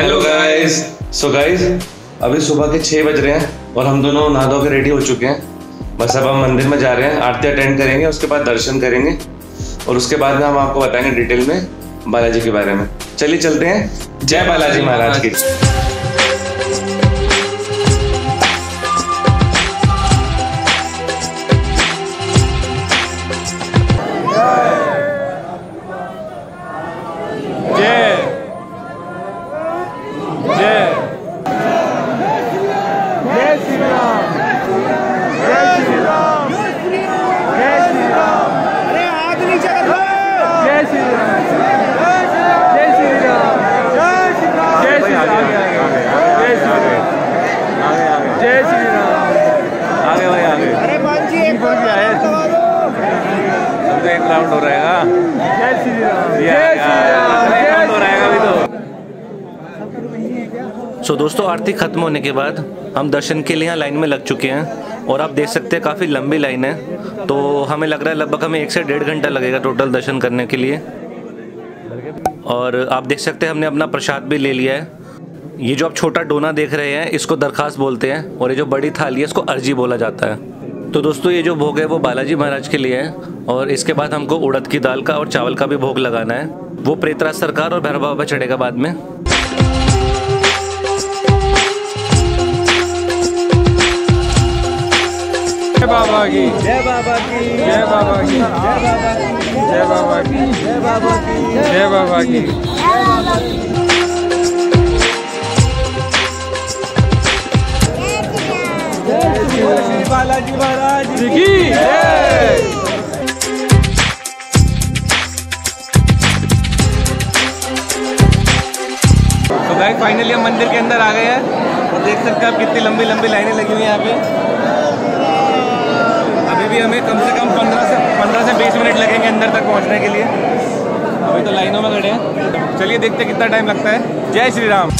Hello guys so guys अभी सुबह के छः बज रहे हैं और हम दोनों नहा धो के रेडी हो चुके हैं। बस अब हम मंदिर में जा रहे हैं, आरती अटेंड करेंगे, उसके बाद दर्शन करेंगे और उसके बाद में हम आपको बताएँगे डिटेल में बालाजी के बारे में। चलिए चलते हैं। जय बालाजी महाराज की। जय श्री राम। जय श्री राम। तो। सो दोस्तों आरती खत्म होने के बाद हम दर्शन के लिए यहाँ लाइन में लग चुके हैं और आप देख सकते हैं काफ़ी लंबी लाइन है। तो हमें लग रहा है लगभग हमें एक से डेढ़ घंटा लगेगा टोटल दर्शन करने के लिए। और आप देख सकते हैं हमने अपना प्रसाद भी ले लिया है। ये जो आप छोटा डोना देख रहे हैं इसको दरखास्त बोलते हैं और ये जो बड़ी थाली है इसको अर्जी बोला जाता है। तो दोस्तों ये जो भोग है वो बालाजी महाराज के लिए है। और इसके बाद हमको उड़द की दाल का और चावल का भी भोग लगाना है। वो प्रेतराज सरकार और भैरव बाबा चढ़ेगा बाद में। जय बाबा की। जय बाबा की। जय बाबा की। जय बाबा की। जय बाबा की। जय बाबा की। जय बाबा की। जय बालाजी महाराज की। फाइनली हम मंदिर के अंदर आ गए हैं। और देख सकते हैं आप कितनी लंबी लंबी लाइनें लगी हुई हैं यहाँ पे। अभी भी हमें कम से कम 15 से 15 से 20 मिनट लगेंगे अंदर तक पहुँचने के लिए। अभी तो लाइनों में खड़े हैं। चलिए देखते कितना टाइम लगता है। जय श्री राम।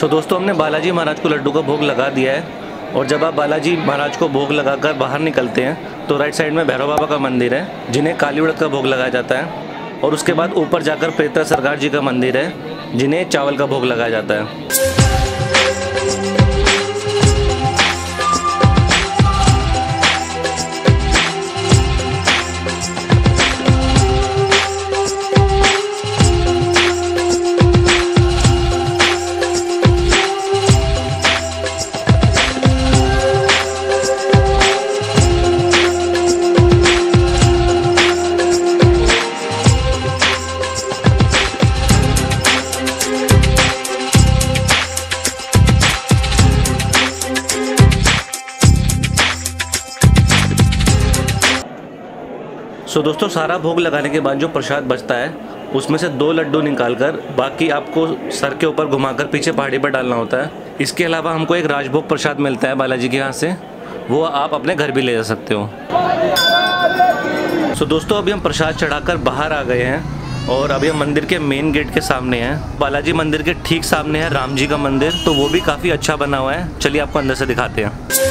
तो दोस्तों, हमने बालाजी महाराज को लड्डू का भोग लगा दिया है। और जब आप बालाजी महाराज को भोग लगाकर बाहर निकलते हैं तो राइट साइड में भैरव बाबा का मंदिर है, जिन्हें काली उड़द का भोग लगाया जाता है। और उसके बाद ऊपर जाकर प्रेता सरकार जी का मंदिर है, जिन्हें चावल का भोग लगाया जाता है। दोस्तों सारा भोग लगाने के बाद जो प्रसाद बचता है, उसमें से दो लड्डू निकालकर, बाकी आपको सर के ऊपर घुमाकर पीछे पहाड़ी पर डालना होता है। इसके अलावा हमको एक राजभोग प्रसाद मिलता है बालाजी के यहाँ से, वो आप अपने घर भी ले जा सकते हो। सो दोस्तों, अभी हम प्रसाद चढ़ाकर बाहर आ गए हैं और अभी हम मंदिर के मेन गेट के सामने हैं। बालाजी मंदिर के ठीक सामने है, राम जी का मंदिर तो वो भी काफ़ी अच्छा बना हुआ है। चलिए आपको अंदर से दिखाते हैं।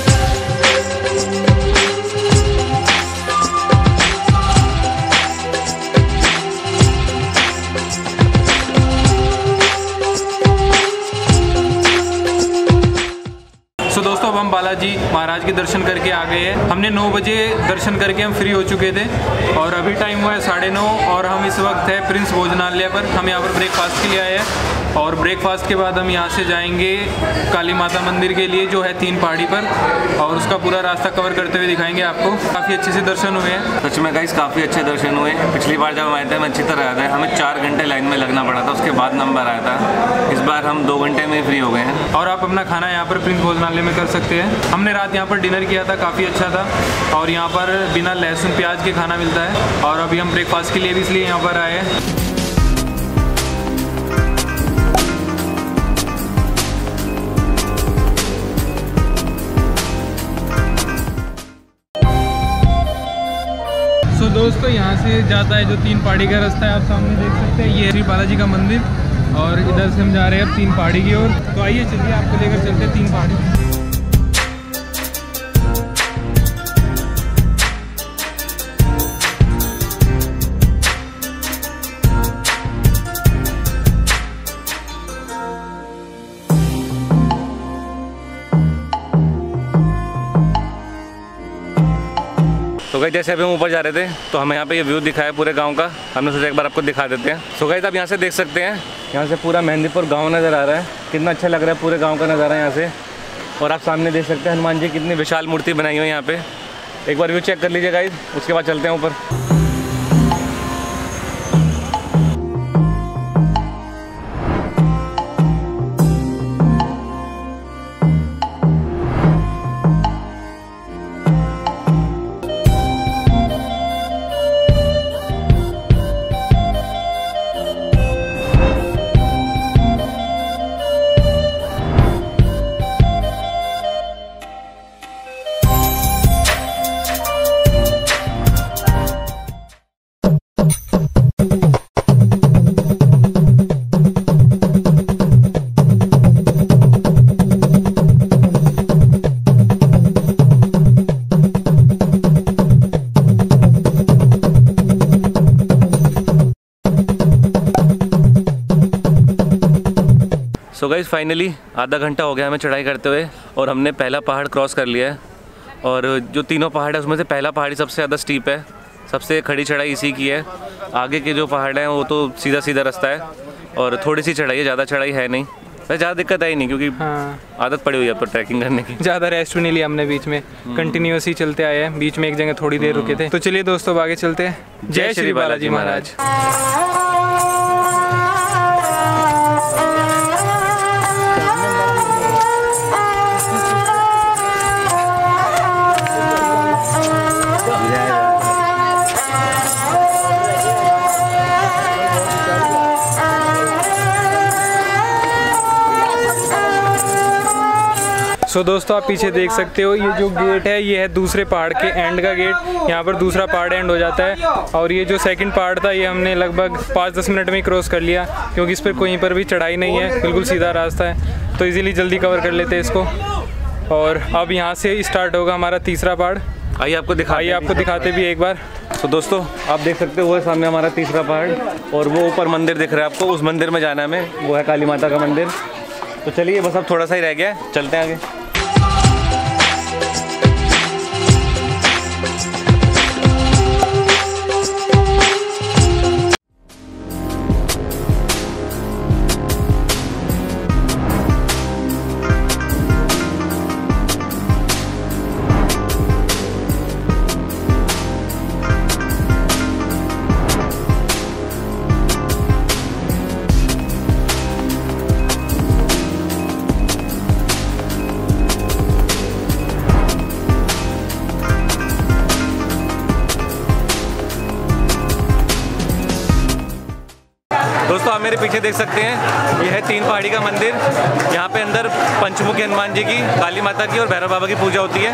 सो दोस्तों, अब हम बालाजी महाराज के दर्शन करके आ गए हैं। हमने नौ बजे दर्शन करके हम फ्री हो चुके थे और अभी टाइम हुआ है साढ़े नौ और हम इस वक्त है प्रिंस भोजनालय पर। हम यहाँ पर ब्रेकफास्ट के लिए आए हैं। और ब्रेकफास्ट के बाद हम यहाँ से जाएँगे काली माता मंदिर के लिए जो है तीन पहाड़ी पर और उसका पूरा रास्ता कवर करते हुए दिखाएँगे आपको। काफ़ी अच्छे से दर्शन हुए हैं। सच में गाइस काफ़ी अच्छे दर्शन हुए। पिछली बार जब हम आए थे हम अच्छी तरह आए थे हमें चार घंटे लाइन में लगना पड़ा था उसके बाद नंबर आया था। इस बार हम दो घंटे में फ्री हो गए हैं। और आप अपना खाना यहाँ पर प्रिंस भोजनालय में कर सकते हैं। हमने रात यहाँ पर डिनर किया था काफ़ी अच्छा था। और यहाँ पर बिना लहसुन प्याज के खाना मिलता है। और अभी हम ब्रेकफास्ट के लिए भी इसलिए यहाँ पर आए हैं। दोस्तों, यहाँ से जाता है जो तीन पहाड़ी का रास्ता है, आप सामने देख सकते हैं। ये श्री बालाजी का मंदिर और इधर से हम जा रहे हैं अब तीन पहाड़ी की ओर। तो आइए चलिए, आपको लेकर चलते हैं तीन पहाड़ी। गई जैसे अभी हम ऊपर जा रहे थे तो हमें यहाँ पे ये व्यू दिखाया पूरे गाँव का। हमने सोचा एक बार आपको दिखा देते हैं। सो गई आप यहाँ से देख सकते हैं, यहाँ से पूरा मेहंदीपुर गाँव नज़र आ रहा है। कितना अच्छा लग रहा है पूरे गाँव का नज़ारा यहाँ से। और आप सामने देख सकते हैं, हनुमान जी कितनी विशाल मूर्ति बनाई हुई है यहाँ पे। एक बार व्यू चेक कर लीजिए गाइज़ उसके बाद चलते हैं ऊपर। सो गाइज़ फाइनली आधा घंटा हो गया हमें चढ़ाई करते हुए और हमने पहला पहाड़ क्रॉस कर लिया है। और जो तीनों पहाड़ है उसमें से पहला पहाड़ी सबसे ज़्यादा स्टीप है। सबसे खड़ी चढ़ाई इसी की है। आगे के जो पहाड़ हैं वो तो सीधा सीधा रास्ता है। और थोड़ी सी चढ़ाई है ज़्यादा चढ़ाई है नहीं। वैसे ज़्यादा दिक्कत आई नहीं क्योंकि हाँ। आदत पड़ी हुई है तो ट्रैकिंग करने की। ज़्यादा रेस्ट भी नहीं लिया हमने बीच में। कंटिन्यूस ही चलते आए हैं। बीच में एक जगह थोड़ी देर रुके थे। तो चलिए दोस्तों अब आगे चलते हैं। जय श्री बालाजी महाराज। सो दोस्तों आप पीछे देख सकते हो ये जो गेट है ये है दूसरे पहाड़ के एंड का गेट यहाँ पर दूसरा पहाड़ एंड हो जाता है। और ये जो सेकंड पहाड़ था ये हमने लगभग पाँच दस मिनट में ही क्रॉस कर लिया क्योंकि इस पर कहीं पर भी चढ़ाई नहीं है बिल्कुल सीधा रास्ता है। तो इजीली जल्दी कवर कर लेते हैं इसको। और अब यहाँ से स्टार्ट होगा हमारा तीसरा पहाड़। आइए आपको दिखाइए आइए आपको दिखाते भी एक बार। तो दोस्तों आप देख सकते हो सामने हमारा तीसरा पहाड़ और वो ऊपर मंदिर दिख रहा है आपको उस मंदिर में जाना है हमें वो है काली माता का मंदिर। तो चलिए बस अब थोड़ा सा ही रह गया चलते हैं आगे। पीछे देख सकते हैं। यह है तीन पहाड़ी का मंदिर। यहाँ पे अंदर पंचमुखी हनुमान जी की, काली माता की और भैरव बाबा की पूजा होती है।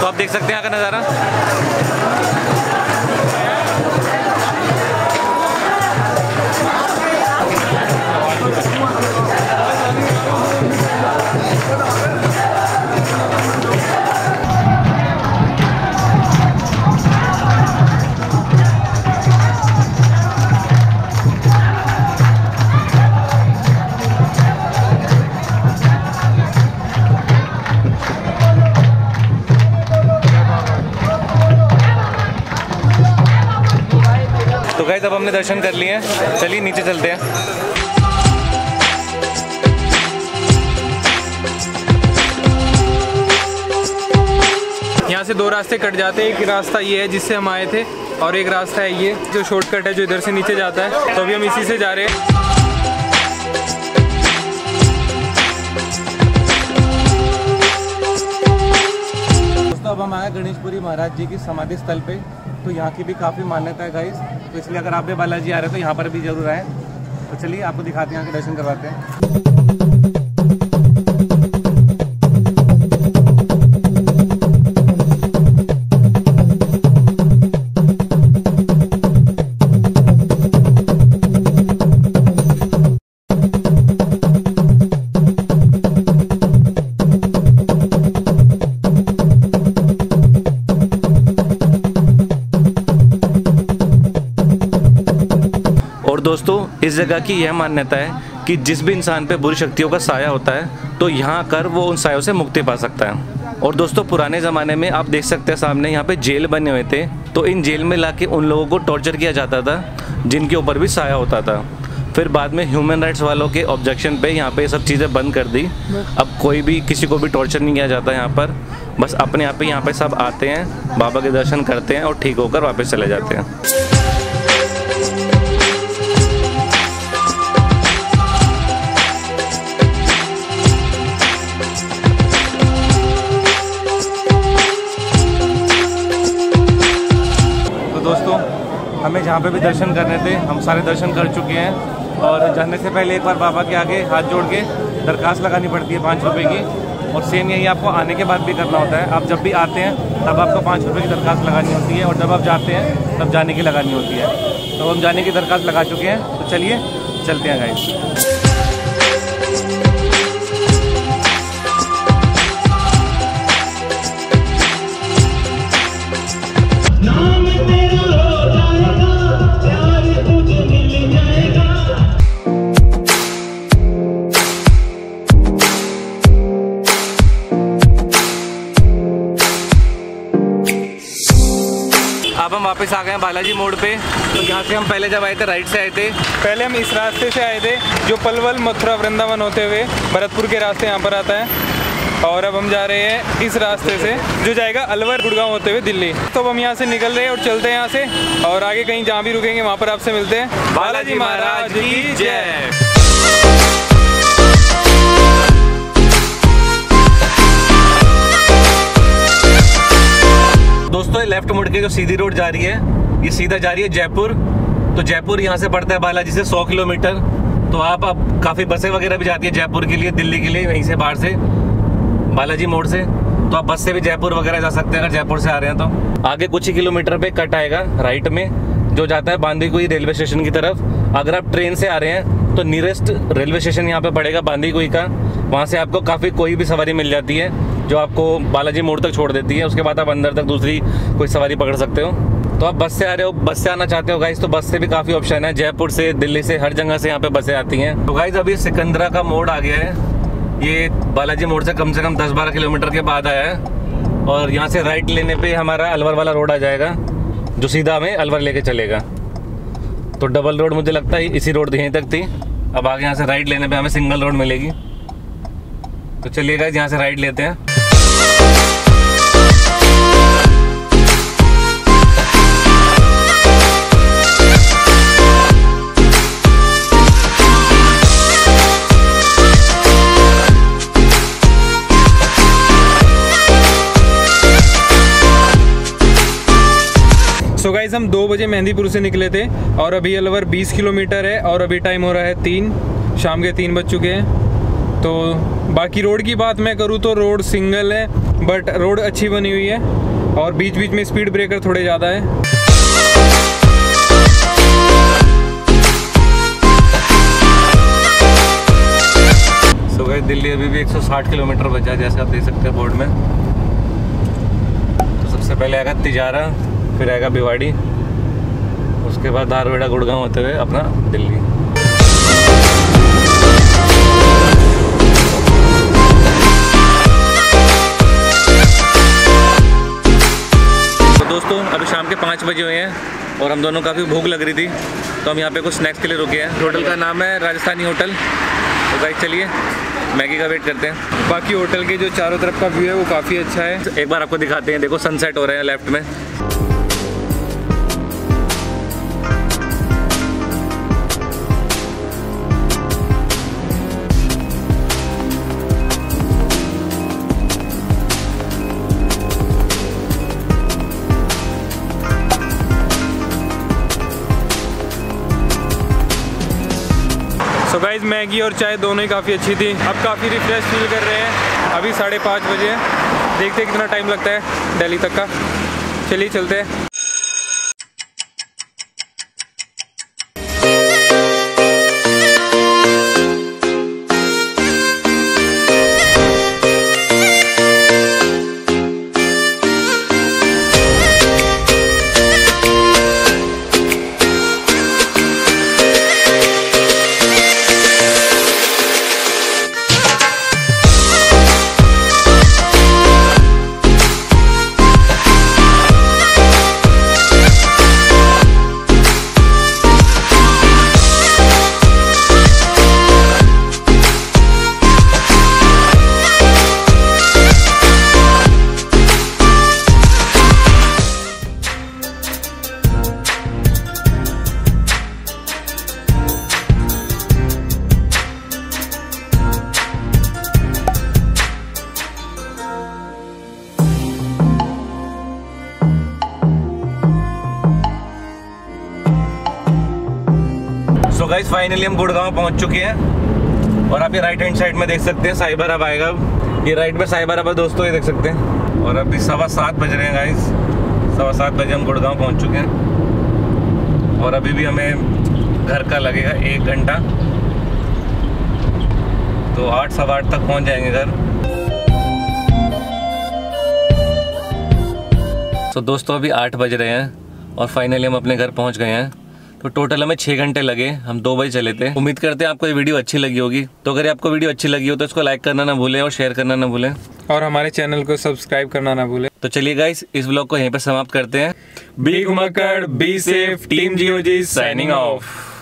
तो आप देख सकते हैं यहाँ का नज़ारा। गाइस अब हमने दर्शन कर लिए हैं। चलिए, नीचे चलते हैं। यहाँ से दो रास्ते कट जाते हैं। एक रास्ता ये है जिससे हम आए थे और एक रास्ता है ये, जो शॉर्टकट है, जो इधर से नीचे जाता है। तो अभी हम इसी से जा रहे हैं। अब हम आए गणेशपुरी महाराज जी की समाधि स्थल पे। तो यहाँ की भी काफ़ी मान्यता है गाइस तो इसलिए अगर आप भी बालाजी आ रहे हो तो यहाँ पर भी ज़रूर आएँ। तो चलिए, आपको दिखाते हैं, यहाँ के दर्शन करवाते हैं। दोस्तों, इस जगह की यह मान्यता है कि जिस भी इंसान पे बुरी शक्तियों का साया होता है तो यहाँ कर वो उन सायों से मुक्ति पा सकता है। और दोस्तों, पुराने ज़माने में आप देख सकते हैं सामने यहाँ पे जेल बने हुए थे तो इन जेल में लाके उन लोगों को टॉर्चर किया जाता था, जिनके ऊपर भी साया होता था। फिर बाद में ह्यूमन राइट्स वालों के ऑब्जेक्शन पे यहाँ पे सब चीज़ें बंद कर दी। अब कोई भी किसी को भी टॉर्चर नहीं किया जाता यहाँ पर। बस अपने आप पे यहाँ पे सब आते हैं, बाबा के दर्शन करते हैं और ठीक होकर वापस चले जाते हैं। पे भी दर्शन करने थे। हम सारे दर्शन कर चुके हैं। और जाने से पहले एक बार बाबा के आगे हाथ जोड़ के दरखास्त लगानी पड़ती है पाँच रुपये की। और सेम यही आपको आने के बाद भी करना होता है। आप जब भी आते हैं, तब आपको पाँच रुपये की दरखास्त लगानी होती है। और जब आप जाते हैं, तब जाने की लगानी होती है। तो हम जाने की दरखास्त लगा चुके हैं। तो चलिए, चलते हैं गाइस बालाजी मोड़ पे। तो यहाँ से हम पहले जब आए थे राइट से आए थे। पहले हम इस रास्ते से आए थे जो पलवल मथुरा वृंदावन होते हुए भरतपुर के रास्ते यहाँ पर आता है। और अब हम जा रहे हैं इस रास्ते से जो जाएगा अलवर गुड़गांव होते हुए दिल्ली। तो अब हम यहाँ से निकल रहे हैं और चलते हैं यहाँ से। और आगे कहीं जहाँ भी रुकेंगे वहाँ पर आपसे मिलते हैं। बालाजी महाराज की जय। दोस्तों ये लेफ़्ट मुड़ के जो सीधी रोड जा रही है ये सीधा जा रही है जयपुर। तो जयपुर यहाँ से पड़ता है बालाजी से 100 किलोमीटर। तो आप अब काफ़ी बसें वगैरह भी जाती है जयपुर के लिए, दिल्ली के लिए, वहीं से बाहर से, बालाजी मोड़ से। तो आप बस से भी जयपुर वगैरह जा सकते हैं अगर जयपुर से आ रहे हैं तो। आगे कुछ ही किलोमीटर पे कट आएगा राइट में, जो जाता है बांदीकुई रेलवे स्टेशन की तरफ़। अगर आप ट्रेन से आ रहे हैं तो नियरेस्ट रेलवे स्टेशन यहाँ पे पड़ेगा बांदीकुई का। वहाँ से आपको काफ़ी कोई भी सवारी मिल जाती है, जो आपको बालाजी मोड़ तक छोड़ देती है। उसके बाद आप अंदर तक दूसरी कोई सवारी पकड़ सकते हो। तो आप बस से आ रहे हो, बस से आना चाहते हो गाइस तो बस से भी काफ़ी ऑप्शन है। जयपुर से, दिल्ली से, हर जगह से यहाँ पे बसें आती हैं। तो गाइस अभी सिकंदरा का मोड़ आ गया है। ये बालाजी मोड़ से कम से कम 10-12 किलोमीटर के बाद आया है। और यहाँ से राइट लेने पे हमारा अलवर वाला रोड आ जाएगा, जो सीधा हमें अलवर लेके चलेगा। तो डबल रोड मुझे लगता है इसी रोड यहीं तक थी। अब आगे यहाँ से राइट लेने पे हमें सिंगल रोड मिलेगी। तो चलिए गाइस यहाँ से राइट लेते हैं। सो so गाइज़ हम दो बजे मेहंदीपुर से निकले थे और अभी अलवर 20 किलोमीटर है और अभी टाइम हो रहा है तीन, शाम के तीन बज चुके हैं। तो बाकी रोड की बात मैं करूँ तो रोड सिंगल है बट रोड अच्छी बनी हुई है और बीच बीच में स्पीड ब्रेकर थोड़े ज़्यादा है। दिल्ली अभी भी 160 किलोमीटर बचा है, जैसे आप देख सकते हैं बोर्ड में। तो सबसे पहले आएगा तिजारा। फिर आएगा भिवाड़ी, उसके बाद धारवेड़ा, गुड़गांव होते हुए अपना दिल्ली। तो दोस्तों, अभी शाम के पाँच बजे हुए हैं और हम दोनों काफ़ी भूख लग रही थी तो हम यहाँ पे कुछ स्नैक्स के लिए रुके हैं। होटल का नाम है राजस्थानी होटल। तो गाइस चलिए, मैगी का वेट करते हैं। बाकी होटल के जो चारों तरफ़ का व्यू है, वो काफ़ी अच्छा है। एक बार आपको दिखाते हैं, देखो सनसेट हो रहा है लेफ़्ट में। सो गाइज़ मैगी और चाय दोनों ही काफ़ी अच्छी थी। अब काफ़ी रिफ्रेश फील कर रहे हैं। अभी साढ़े पाँच बजे। देखते हैं कितना टाइम लगता है दिल्ली तक का। चलिए चलते हैं। गाइस फाइनली हम गुड़गांव पहुँच चुके हैं। और आप ये राइट हैंड साइड में देख सकते हैं साइबर अब आएगा ये राइट में साइबर अब दोस्तों, ये देख सकते हैं। और अभी सवा सात बज रहे हैं गाइस सवा सात बजे हम गुड़गांव पहुँच चुके हैं। और अभी भी हमें घर का लगेगा एक घंटा। तो आठ, सवा आठ तक पहुँच जाएँगे घर। तो दोस्तों, अभी आठ बज रहे हैं और फाइनली हम अपने घर पहुँच गए हैं। तो टोटल हमें छः घंटे लगे हम दो बजे चले थे। उम्मीद करते हैं आपको ये वीडियो अच्छी लगी होगी। तो अगर आपको वीडियो अच्छी लगी हो तो इसको लाइक करना ना भूलें और शेयर करना ना भूलें। और हमारे चैनल को सब्सक्राइब करना ना भूलें। तो चलिए गाइस इस ब्लॉग को यहीं पर समाप्त करते हैं। बी घुमक्कड़ बी सेफ़ टीम जियो जी साइनिंग ऑफ़